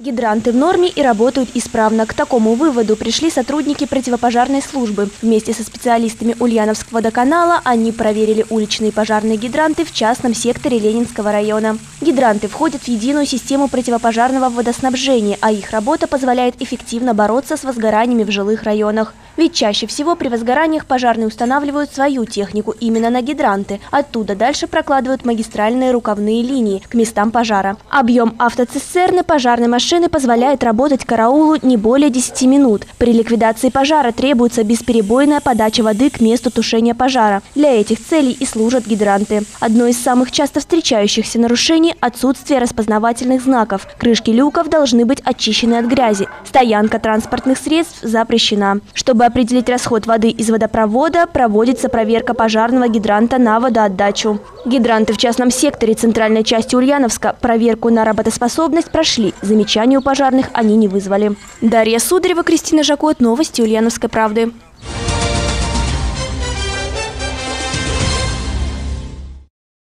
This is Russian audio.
Гидранты в норме и работают исправно. К такому выводу пришли сотрудники противопожарной службы. Вместе со специалистами Ульяновского водоканала они проверили уличные пожарные гидранты в частном секторе Ленинского района. Гидранты входят в единую систему противопожарного водоснабжения, а их работа позволяет эффективно бороться с возгораниями в жилых районах. Ведь чаще всего при возгораниях пожарные устанавливают свою технику именно на гидранты. Оттуда дальше прокладывают магистральные рукавные линии к местам пожара. Объем автоцистерны пожарной машины позволяет работать караулу не более 10 минут. При ликвидации пожара требуется бесперебойная подача воды к месту тушения пожара. Для этих целей и служат гидранты. Одно из самых часто встречающихся нарушений – отсутствие распознавательных знаков. Крышки люков должны быть очищены от грязи. Стоянка транспортных средств запрещена. Чтобы определить расход воды из водопровода, проводится проверка пожарного гидранта на водоотдачу. Гидранты в частном секторе центральной части Ульяновска проверку на работоспособность прошли. Замечаний у пожарных они не вызвали. Дарья Сударева, Кристина Жакот. Новости Ульяновской правды.